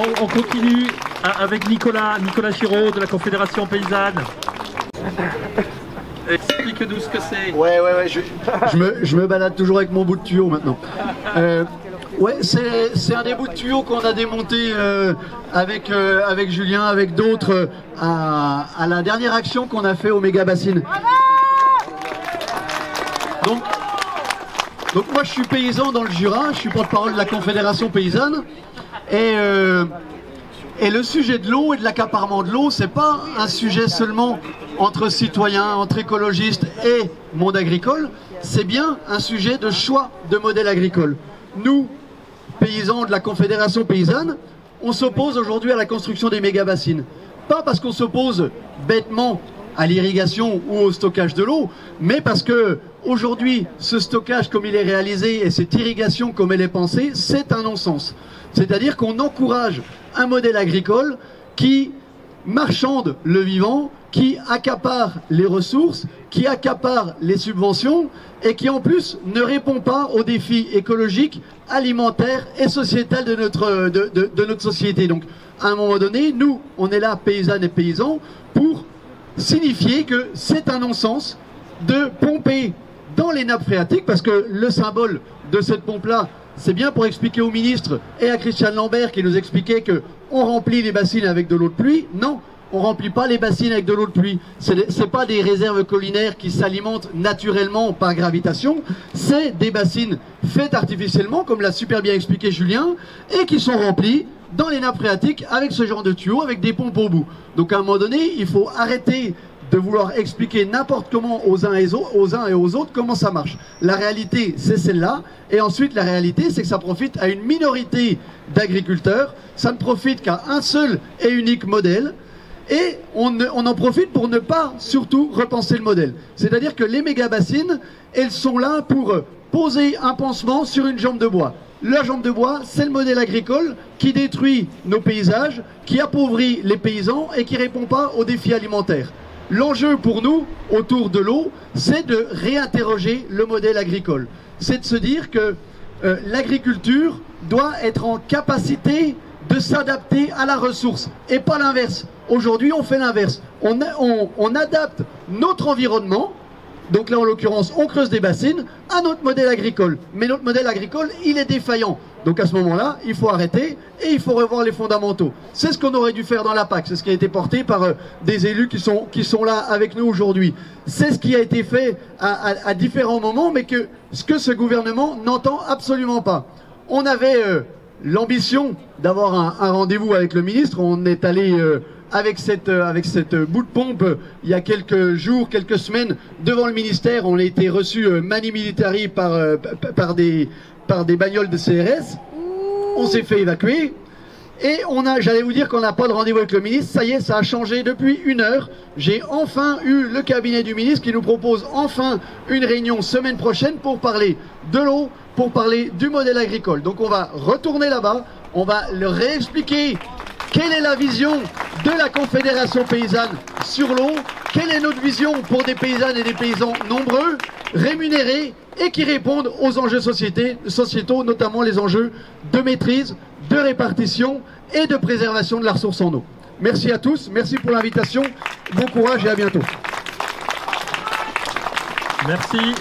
On, on continue a- avec Nicolas, Nicolas Giraud de la Confédération Paysanne. Explique-nous ce que c'est. Ouais, ouais, ouais, je, je me, je me balade toujours avec mon bout de tuyau maintenant. Euh, ouais, c'est un des bouts de tuyau qu'on a démonté euh, avec, euh, avec Julien, avec d'autres, à, à la dernière action qu'on a fait au méga bassine. Donc, donc moi je suis paysan dans le Jura, je suis porte-parole de la Confédération paysanne. Et, euh, et le sujet de l'eau et de l'accaparement de l'eau, c'est pas un sujet seulement entre citoyens, entre écologistes et monde agricole, c'est bien un sujet de choix de modèle agricole. Nous, paysans de la Confédération paysanne, on s'oppose aujourd'hui à la construction des méga-bassines. Pas parce qu'on s'oppose bêtement à l'irrigation ou au stockage de l'eau, mais parce que aujourd'hui, ce stockage comme il est réalisé et cette irrigation comme elle est pensée, c'est un non-sens. C'est-à-dire qu'on encourage un modèle agricole qui marchande le vivant, qui accapare les ressources, qui accapare les subventions et qui en plus ne répond pas aux défis écologiques, alimentaires et sociétals de notre, de, de- de notre société. Donc à un moment donné, nous, on est là, paysannes et paysans, pour signifier que c'est un non-sens de pomper dans les nappes phréatiques, parce que le symbole de cette pompe-là, c'est bien pour expliquer au ministre et à Christian Lambert qui nous expliquait que on remplit les bassines avec de l'eau de pluie. Non, on remplit pas les bassines avec de l'eau de pluie. Ce pas des réserves collinaires qui s'alimentent naturellement par gravitation. C'est des bassines faites artificiellement, comme l'a super bien expliqué Julien, et qui sont remplies dans les nappes phréatiques avec ce genre de tuyaux, avec des pompes au bout. Donc à un moment donné, il faut arrêter de vouloir expliquer n'importe comment aux uns, et aux, autres comment ça marche. La réalité, c'est celle-là. Et ensuite, la réalité, c'est que ça profite à une minorité d'agriculteurs. Ça ne profite qu'à un seul et unique modèle. Et on en profite pour ne pas surtout repenser le modèle. C'est-à-dire que les méga-bassines, elles sont là pour poser un pansement sur une jambe de bois. La jambe de bois, c'est le modèle agricole qui détruit nos paysages, qui appauvrit les paysans et qui répond pas aux défis alimentaires. L'enjeu pour nous, autour de l'eau, c'est de réinterroger le modèle agricole. C'est de se dire que euh, l'agriculture doit être en capacité de s'adapter à la ressource et pas l'inverse. Aujourd'hui, on fait l'inverse. On, on- on adapte notre environnement, donc là en l'occurrence, on creuse des bassines, à notre modèle agricole. Mais notre modèle agricole, il est défaillant. Donc à ce moment-là, il faut arrêter et il faut revoir les fondamentaux. C'est ce qu'on aurait dû faire dans la PAC. C'est ce qui a été porté par euh, des élus qui sont, là avec nous aujourd'hui. C'est ce qui a été fait à, différents moments, mais ce que ce gouvernement n'entend absolument pas. On avait euh, l'ambition d'avoir un, un rendez-vous avec le ministre. On est allé euh, avec cette euh, avec cette euh, bout de pompe il y a quelques jours, quelques semaines devant le ministère. On a été reçu euh, mani militari par par des par des bagnoles de CRS. On s'est fait évacuer. Et on a, j'allais vous dire qu'on n'a pas de rendez-vous avec le ministre. Ça y est, ça a changé depuis une heure. J'ai enfin eu le cabinet du ministre qui nous propose enfin une réunion semaine prochaine pour parler de l'eau, pour parler du modèle agricole. Donc on va retourner là-bas, on va leur réexpliquer quelle est la vision de la Confédération paysanne sur l'eau, quelle est notre vision pour des paysannes et des paysans nombreux, rémunérés et qui répondent aux enjeux sociétaux, notamment les enjeux de maîtrise, de répartition et de préservation de la ressource en eau? Merci à tous, merci pour l'invitation, bon courage et à bientôt. Merci.